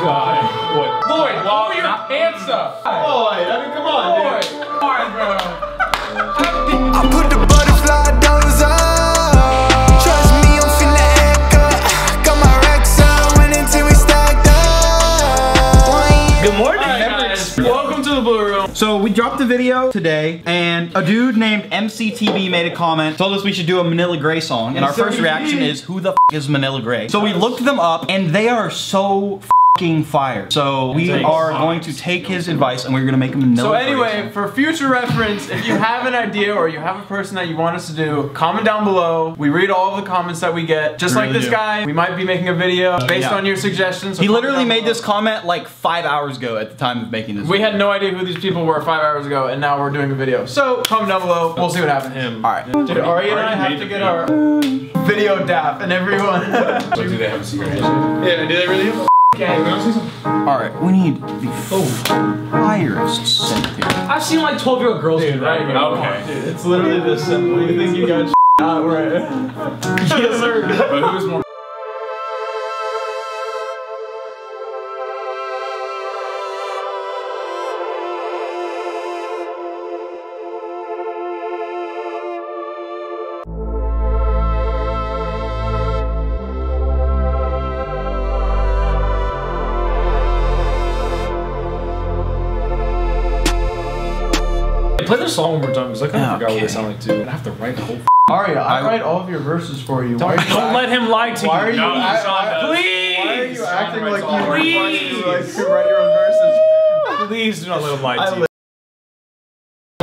God. What? Lloyd, pull your not- pants up. Lloyd, I mean, come on, Lloyd, dude. come on, bro. I put the butterfly doors up. Trust me, I'm finna act up. Got my racks up, went until we stacked up. Good morning. Hi, guys. Welcome to the Blue Room. So we dropped a video today, and a dude named MCTB made a comment, told us we should do a Manila Grey song, and our first reaction is, who the f is Manila Grey? So we looked them up, and they are so fing fire. So we are going to take his advice, and we're gonna make him a So anyway, song. for future reference, if you have an idea or you have a person that you want us to do, comment down below. We read all of the comments that we get. Just We like really this do. guy, we might be making a video oh, based yeah. on your suggestions. so He literally made below. this comment like five hours ago at the time of making this. We video. had no idea who these people were five hours ago, and now we're doing a video. So comment down below. We'll see what happens. Him. All right. Dude, Ari and I have to get our video dap and everyone. But do they have a secret handshake? Yeah, do they really? All right. We need the firest synth here. I've seen like 12 year old girls do right that. here. Okay. Dude, it's literally this simple. You think you got out right? yes, sir. But who's more? Play the song one more time because I kind of forgot what Okay. they sound like too. I have to write the whole. Aria, I, I- write all of your verses for you. Why are you Don't let him lie to you. Why are you? No, act- Sean why- Please. Why are you acting like you of were to like to write your own verses? Please do not let him lie I to you.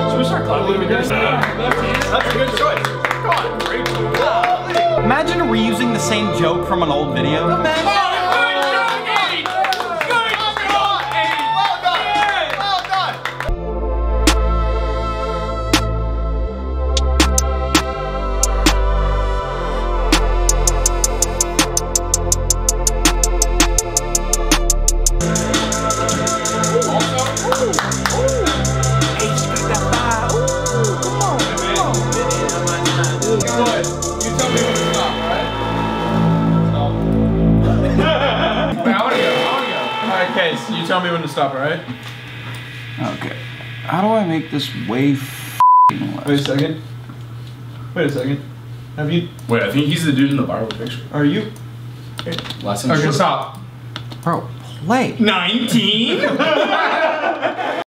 Should we start clapping? That's a good choice. Come on, great Imagine reusing the same joke from an old video. Go. You tell me when to stop, alright? Okay. How do I make this way f***ing less? Wait a second. Wait a second. Have you? Wait, I think he's the dude in the viral picture. Are you? Last time. Okay, stop. Bro, play. 19?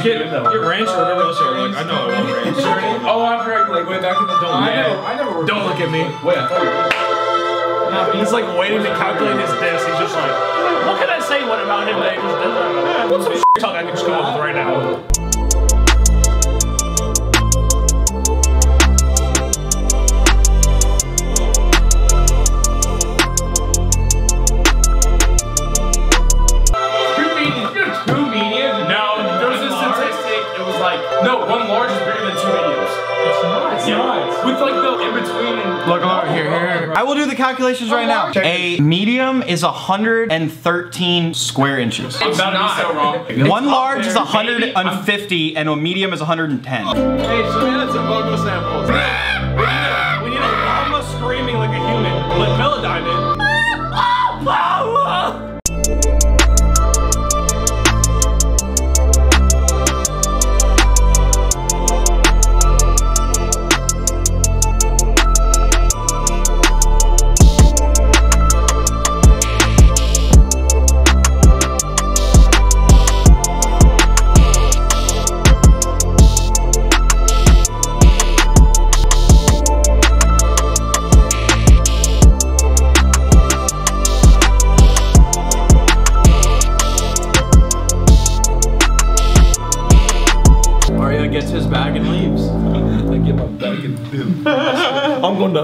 Why Get, get ranch or whatever else you're like. I know I want ranch. Oh, I'm heard like way back in the day. I never, I never. Don't look at me. Wait, I thought you Nah, but he's like waiting to calculate his desk. He's just like, what can I say what about him that he just doesn't What's some shit talk I can just go up with right now? It's not. It's. With like the in between and Look, look, here, here. I will do the calculations right now. A medium is 113 square inches. it's about to be so wrong. One large is there, 150 and a medium is 110. Hey, show me that's some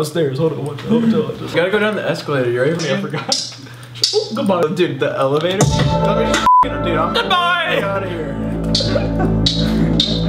downstairs. Hold on. What the hotel? You gotta go down the escalator. You ready? I forgot. Goodbye. Dude, the elevator? Let me just dude, I'm Goodbye. out of here.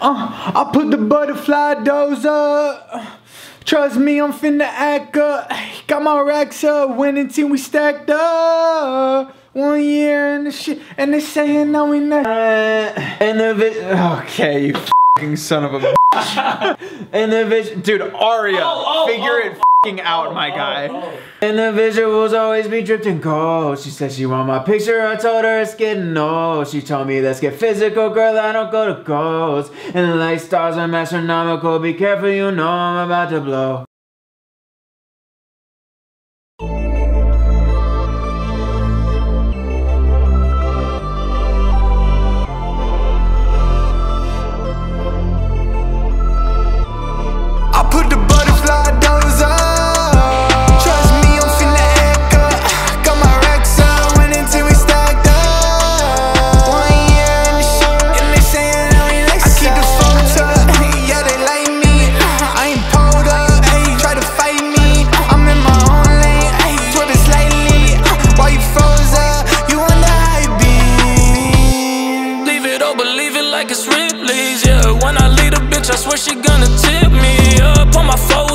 Uh, I put the butterfly doze up. Trust me, I'm finna act up. Got my racks up, winning team, we stacked up. One year and the shit, and they saying no we not. And the vi- okay, you fucking son of a bitch. and the vision, dude, Aria, oh, figure oh, it out, my oh, guy. Oh, oh. And the visuals always be dripping gold. She said she want my picture. I told her it's getting old. She told me let's get physical, girl. I don't go to ghosts. And the light stars are astronomical. Be careful, you know I'm about to blow. She gonna tip me up on my phone.